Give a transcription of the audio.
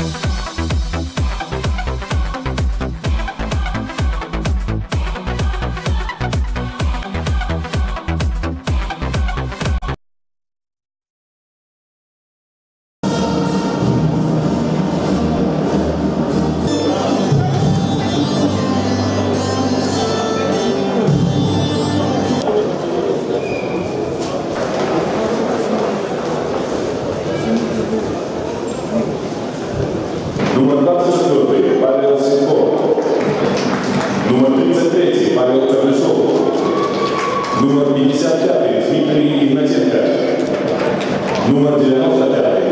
Номер Номер 55 Дмитрий Игнатенко. Номер 90